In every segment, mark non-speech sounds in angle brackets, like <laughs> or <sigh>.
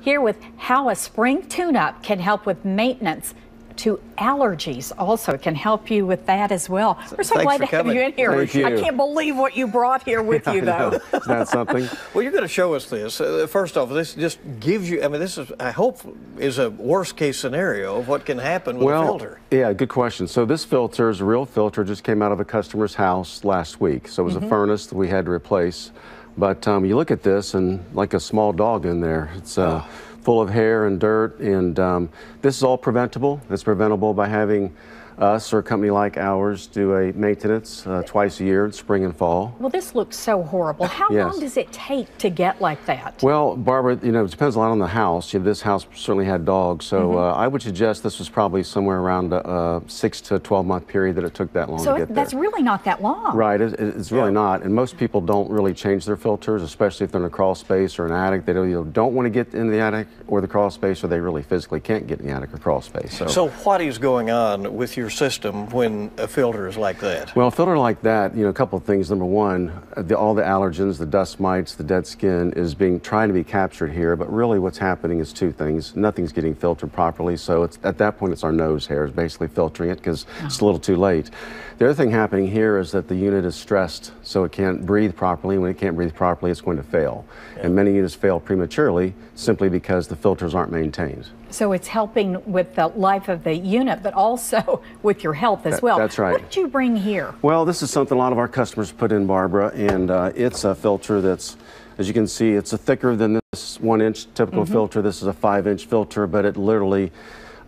Here with how a spring tune-up can help with maintenance to allergies also it can help you with that as well. We're so Thanks glad for to have you in here. Thank you. I can't believe what you brought here with <laughs> you though. Isn't that something? <laughs> Well, you're going to show us this. Uh, first off, this just gives you, I mean, this is, I hope, is a worst case scenario of what can happen with a well, filter. yeah, good question. So this filter is a real filter, just came out of a customer's house last week. So it was Mm-hmm. a furnace that we had to replace. But um, you look at this and like a small dog in there. It's uh, Oh. Full of hair and dirt. And um, this is all preventable. It's preventable by having us or a company like ours do a maintenance uh, twice a year in spring and fall. Well, this looks so horrible. How Yes. long does it take to get like that? Well, Barbara, you know, it depends a lot on the house. You know, this house certainly had dogs, so Mm-hmm. uh, I would suggest this was probably somewhere around a, a six to 12 month period that it took that long so to it, get that's really not that long. Right, it, it's really Yeah. not. And most people don't really change their filters, especially if they're in a crawl space or an attic. They don't, either don't want to get in the attic or the crawl space, or they really physically can't get in the attic or crawl space. So, So, what is going on with your system when a filter is like that? well, a filter like that, you know, a couple of things. Number one, the, all the allergens, the dust mites, the dead skin is being trying to be captured here. But really, what's happening is two things. Nothing's getting filtered properly. So it's at that point, it's our nose hairs basically filtering it because it's a little too late. The other thing happening here is that the unit is stressed, so it can't breathe properly. And when it can't breathe properly, it's going to fail. And many units fail prematurely simply because the filters aren't maintained. So it's helping with the life of the unit, but also <laughs> with your health as That- well. that's right. What did you bring here? Well, this is something a lot of our customers put in, Barbara, and uh, it's a filter that's, as you can see, it's a thicker than this one inch typical filter. This is a five inch filter, but it literally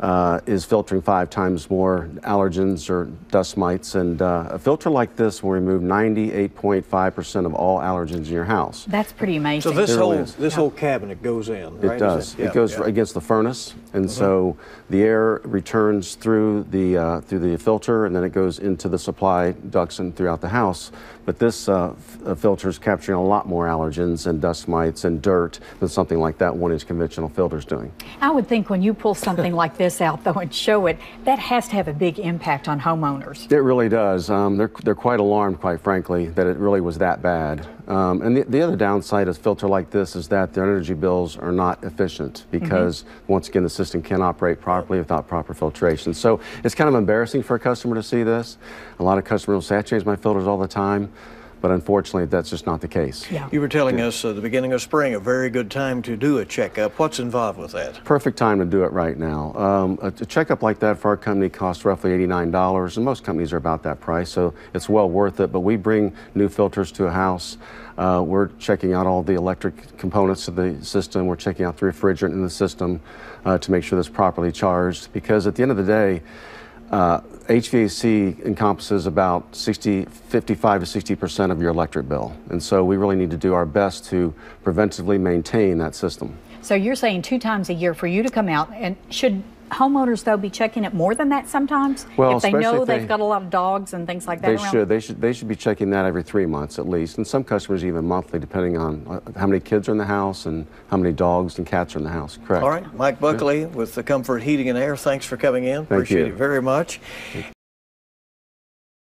uh, is filtering five times more allergens or dust mites. And uh, a filter like this will remove 98.5% of all allergens in your house. That's pretty amazing. So, this It whole is. this whole cabinet goes in, right? It Is does. yeah, it goes yeah. Against the furnace, and so the air returns through the uh, through the filter, and then it goes into the supply ducts and throughout the house. But this uh, f- uh, filter is capturing a lot more allergens and dust mites and dirt than something like that one-inch conventional filter is doing. I would think when you pull something <laughs> like this out, though, and show it, that has to have a big impact on homeowners. It really does. Um, they're, they're quite alarmed, quite frankly, that it really was that bad. Um, and the, the other downside of a filter like this is that their energy bills are not efficient because, once again, the system can't operate properly without proper filtration. So it's kind of embarrassing for a customer to see this. A lot of customers will say, I change my filters all the time. But unfortunately, that's just not the case. Yeah. You were telling us at the beginning of spring, a very good time to do a checkup. What's involved with that? Perfect time to do it right now. Um, a, a checkup like that for our company costs roughly $89, and most companies are about that price, so it's well worth it. But we bring new filters to a house. Uh, we're checking out all the electric components of the system. We're checking out the refrigerant in the system uh, to make sure that's properly charged. Because at the end of the day, uh, HVAC encompasses about 60, 55 to 60 percent of your electric bill, and so we really need to do our best to preventively maintain that system. So you're saying two times a year for you to come out, and should homeowners though be checking it more than that sometimes? Well, if they know if they've got a lot of dogs and things like that They around. should. They should. They should be checking that every three months at least, and some customers even monthly, depending on uh, how many kids are in the house and how many dogs and cats are in the house. Correct. All right, Mike Buckley with the Comfort Heating and Air. Thanks for coming in. Thank Appreciate you. it very much.